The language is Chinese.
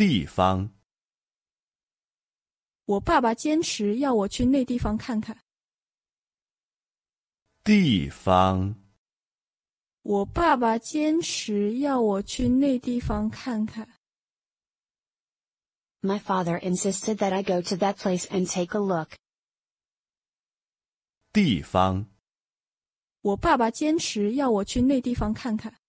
地方我爸爸坚持要我去那地方看看地方我爸爸坚持要我去那地方看看 my father insisted that i go to that place and take a look 地方我爸爸坚持要我去那地方看看